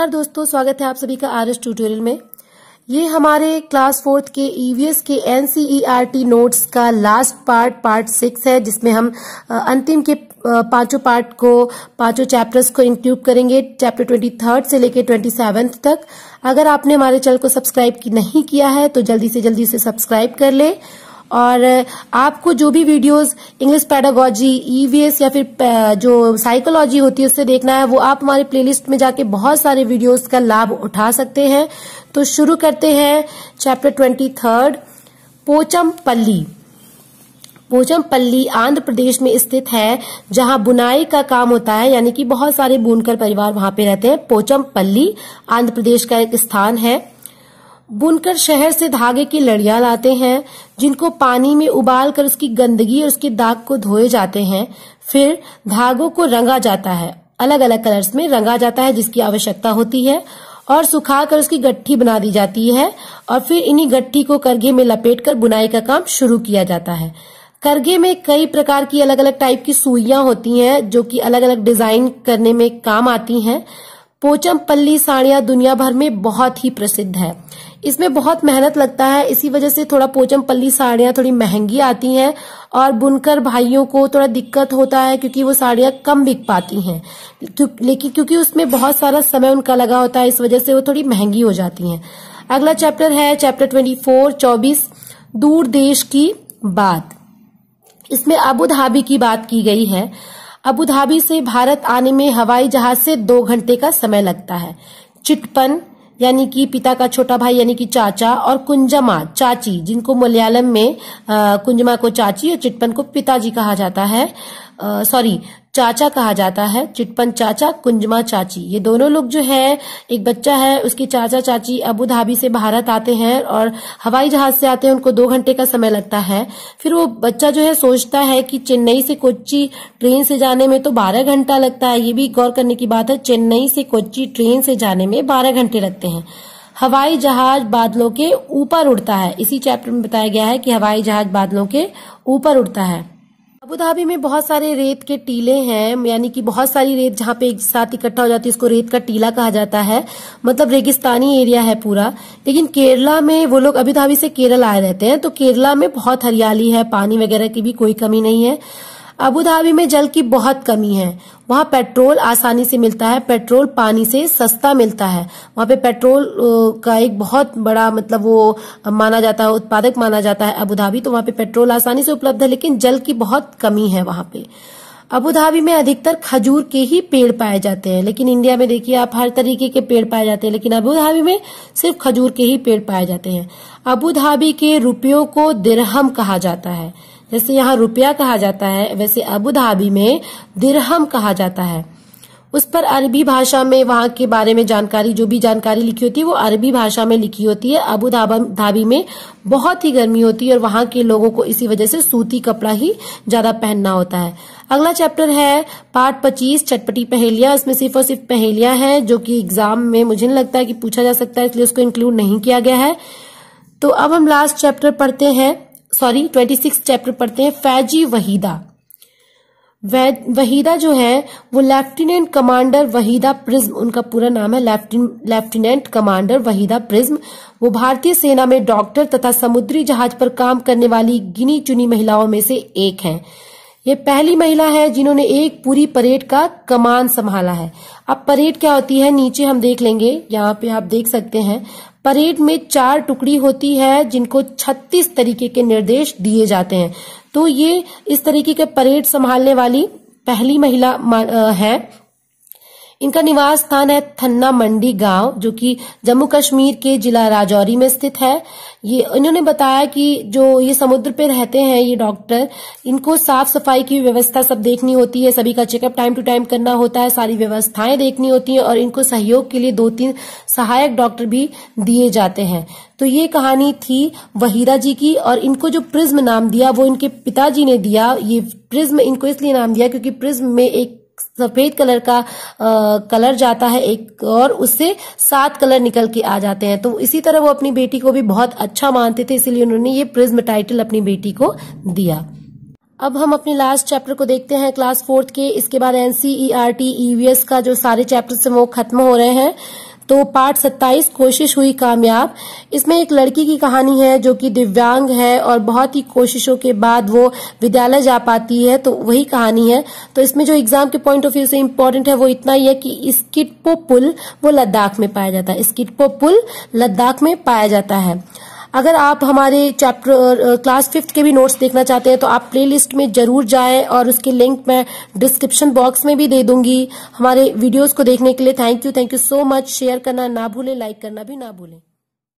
नमस्कार दोस्तों, स्वागत है आप सभी का आर एस ट्यूटोरियल में। ये हमारे क्लास फोर्थ के ईवीएस के एनसीईआरटी नोट्स का लास्ट पार्ट पार्ट सिक्स है, जिसमें हम अंतिम के पाँचों पार्ट को, पाँचों चैप्टर्स को इंक्लूड करेंगे चैप्टर ट्वेंटी थर्ड से लेकर ट्वेंटी सेवेंथ तक। अगर आपने हमारे चैनल को सब्सक्राइब नहीं किया है तो जल्दी से जल्दी से सब्सक्राइब कर ले। और आपको जो भी वीडियोस इंग्लिश पैडागोजी ईवीएस या फिर जो साइकोलॉजी होती है, उससे देखना है, वो आप हमारे प्लेलिस्ट में जाके बहुत सारे वीडियोस का लाभ उठा सकते हैं। तो शुरू करते हैं chapter twenty third Pochampally. Pochampally Andhra Pradesh में स्थित है, जहाँ बुनाई का काम होता है, यानी कि बहुत सारे बुनकर परिवार वहाँ पे रहते हैं। पोचमपल्ली आंध्र प्रदेश का एक स्थान है। बुनकर शहर से धागे की लड़ियाँ लाते हैं, जिनको पानी में उबाल कर उसकी गंदगी और उसके दाग को धोए जाते हैं। फिर धागों को रंगा जाता है। अलग अलग कलर्स में रंगा जाता है, जिसकी आवश्यकता होती है, और सुखाकर उसकी गट्ठी बना दी जाती है, और फिर इन्हीं गट्ठी को करघे में लपेट कर बुनाई का काम शुरू किया जाता है। करघे में कई प्रकार की अलग अलग टाइप की सुइयाँ होती हैं, जो कि अलग अलग डिज़ाइन करने में काम आती हैं। पोचमपल्ली साड़ियाँ दुनिया भर में बहुत ही प्रसिद्ध है। इसमें बहुत मेहनत लगता है, इसी वजह से थोड़ा पोचमपल्ली साड़ियाँ थोड़ी महँगी आती हैं और बुनकर भाइयों को थोड़ा दिक्कत होता है क्योंकि वो साड़ियाँ कम बिक पाती हैं। लेकिन क्योंकि उसमें बहुत सारा समय उनका लगा होता है, इस वजह से वो थोड़ी महँगी हो जाती हैं। अगला चैप्टर है, चैप्टर ट्वेंटी फोर, चौबीस, दूर देश की बात। इसमें अबू धाबी की बात की गई है। अबू धाबी से भारत आने में हवाई जहाज़ से दो घंटे का समय लगता है। चिटपन, यानी कि पिता का छोटा भाई, यानी कि चाचा और कुंजमा, चाची, जिनको मलयालम में कुंजमा को चाची और चिटपन को पिताजी कहा जाता है। सॉरी चाचा कहा जाता है, चिटपन चाचा, कुंजमा चाची। ये दोनों लोग जो है, एक बच्चा है, उसकी चाचा चाची अबू धाबी से भारत आते हैं और हवाई जहाज़ से आते हैं, उनको दो घंटे का समय लगता है। फिर वो बच्चा जो है, सोचता है कि चेन्नई से कोच्चि ट्रेन से जाने में तो बारह घंटा लगता है। ये भी गौर करने की बात है, चेन्नई से कोच्चि ट्रेन से जाने में बारह घंटे लगते हैं। हवाई जहाज़ बादलों के ऊपर उड़ता है। इसी चैप्टर में बताया गया है कि हवाई जहाज़ बादलों के ऊपर उड़ता है। अबुधाबी में बहुत सारे रेत के टीले हैं, यानी कि बहुत सारी रेत जहाँ पे एक साथ इकट्ठा हो जाती है, उसको रेत का टीला कहा जाता है। मतलब रेगिस्तानी एरिया है पूरा। लेकिन केरला में वो लोग अबुधाबी से केरल आए रहते हैं तो केरला में बहुत हरियाली है, पानी वगैरह की भी कोई कमी नहीं है। अबू धाबी में जल की बहुत कमी है। वहाँ पेट्रोल आसानी से मिलता है, पेट्रोल पानी से सस्ता मिलता है। वहाँ पे पेट्रोल का एक बहुत बड़ा मतलब वो माना जाता है, उत्पादक माना जाता है अबू धाबी तो वहाँ पे पेट्रोल आसानी से उपलब्ध है, लेकिन जल की बहुत कमी है वहाँ पे। अबू धाबी में अधिकतर खजूर के ही पेड़ पाए जाते हैं, लेकिन इंडिया में देखिए आप हर तरीके के पेड़ पाए जाते हैं, लेकिन अबू धाबी में सिर्फ़ खजूर के ही पेड़ पाए जाते हैं। अबू धाबी के रुपयों को दिरहम कहा जाता है। जैसे यहाँ रुपया कहा जाता है, वैसे अबू धाबी में दिरहम कहा जाता है। उस पर अरबी भाषा में वहाँ के बारे में जानकारी, जो भी जानकारी लिखी होती है, वो अरबी भाषा में लिखी होती है। अबू धाबी में बहुत ही गर्मी होती है और वहाँ के लोगों को इसी वजह से सूती कपड़ा ही ज़्यादा पहनना होता है। अगला चैप्टर है पार्ट पच्चीस, चटपटी पहेलियाँ। इसमें सिर्फ़ और सिर्फ़ पहेलियाँ हैं, जो कि एग्ज़ाम में मुझे नहीं लगता है कि पूछा जा सकता है, इसलिए उसको इंक्लूड नहीं किया गया है। तो अब हम लास्ट चैप्टर पढ़ते हैं। सॉरी ट्वेंटी सिक्स चैप्टर पढ़ते हैं, फैजी वहीदा। वहीदा जो है, वो लेफ्टिनेंट कमांडर वहीदा प्रिज्म, उनका पूरा नाम है लेफ्टिनेंट कमांडर वहीदा प्रिज्म। वो भारतीय सेना में डॉक्टर तथा समुद्री जहाज़ पर काम करने वाली गिनी चुनी महिलाओं में से एक हैं। ये पहली महिला है जिन्होंने एक पूरी परेड का कमान संभाला है। अब परेड क्या होती है, नीचे हम देख लेंगे। यहाँ पे आप देख सकते हैं, परेड में चार टुकड़ी होती है जिनको 36 तरीके के निर्देश दिए जाते हैं। तो ये इस तरीके के परेड संभालने वाली पहली महिला है। इनका निवास स्थान है थन्ना मंडी गाँव, जो कि जम्मू कश्मीर के जिला राजौरी में स्थित है। ये, इन्होंने बताया कि जो ये समुद्र पे रहते हैं, ये डॉक्टर, इनको साफ़ सफ़ाई की व्यवस्था सब देखनी होती है, सभी का चेकअप टाइम टू टाइम करना होता है, सारी व्यवस्थाएँ देखनी होती हैं, और इनको सहयोग के लिए दो तीन सहायक डॉक्टर भी दिए जाते हैं। तो ये कहानी थी वहीरा जी की, और इनको जो प्रिज्म नाम दिया, वो इनके पिताजी ने दिया, ये प्रिज्म इनको इसलिए नाम दिया क्योंकि प्रिज्म में एक सफ़ेद कलर का आ, कलर जाता है एक और उससे सात कलर निकल के आ जाते हैं। तो इसी तरह वो अपनी बेटी को भी बहुत अच्छा मानते थे इसीलिए उन्होंने ये प्रिज्म टाइटल अपनी बेटी को दिया। अब हम अपने लास्ट चैप्टर को देखते हैं क्लास फोर्थ के। इसके बाद एनसीईआरटी ईवीएस का जो सारे चैप्टर्स हैं वो खत्म हो रहे हैं। तो पार्ट सत्ताईस, कोशिश हुई कामयाब। इसमें एक लड़की की कहानी है जो कि दिव्यांग है और बहुत ही कोशिशों के बाद वो विद्यालय जा पाती है तो वही कहानी है। तो इसमें जो एग्ज़ाम के पॉइंट ऑफ़ व्यू से इम्पोर्टेंट है, वो इतना ही है कि स्किटपो पुल वो लद्दाख में पाया जाता है। स्किटपो पुल लद्दाख में पाया जाता है। अगर आप हमारे चैप्टर क्लास फिफ्थ के भी नोट्स देखना चाहते हैं तो आप प्लेलिस्ट में ज़रूर जाएँ और उसके लिंक मैं डिस्क्रिप्शन बॉक्स में भी दे दूँगी हमारे वीडियोस को देखने के लिए। Thank you thank you so much share करना ना भूलें लाइक करना भी ना भूलें।